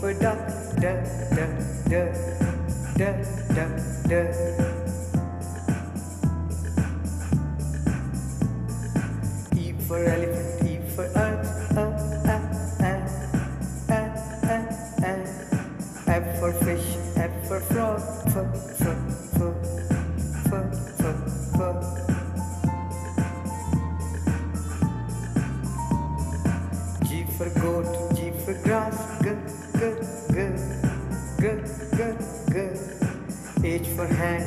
for ant, ant, ant, ant, ant, ant, ant. For elephant, E for earth, uh, uh, uh, uh, uh, uh. F for fish, F for frog, f, f, f, f, f, f. G for goat, G for grass, g, g, g, g, g, g. H for hand,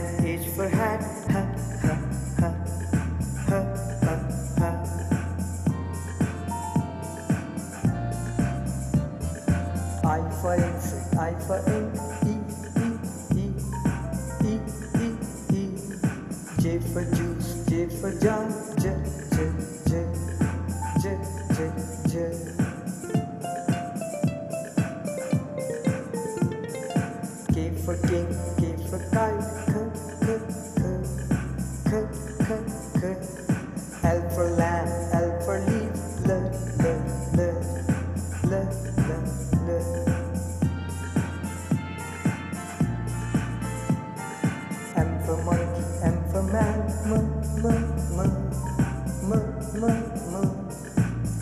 for insect, I for ink, for juice, J for jar, J, J, J, J, J, J. K for king, K for kite, K, K, K, K, K, K. L for lamb, L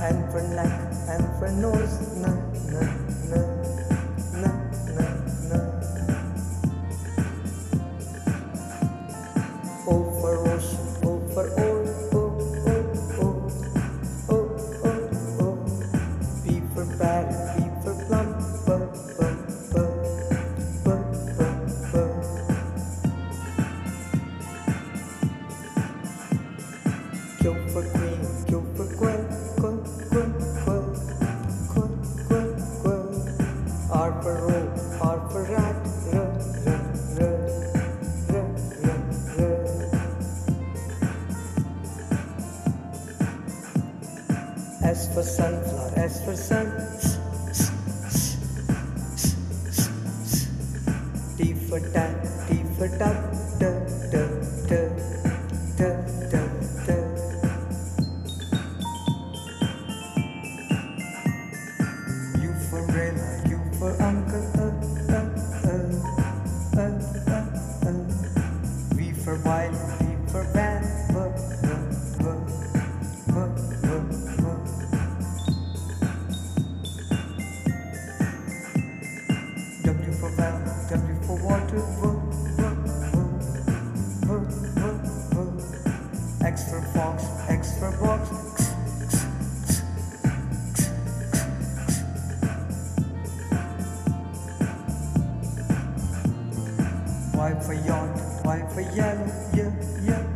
N for neck, N for nose, N, N, N, N, N, N. O for ocean, O for old, O, oh, O, oh, O, oh, O, O, O. P for parrot, P for plum, P, P, P, P, P, P. Q for queen, Q for queen, S for sunflower, S for sun. T for tap, T for tap, d, d, Vai falhando, vai falhando, yeah, yeah.